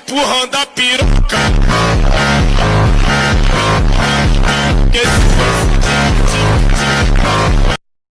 empurrando a piroca.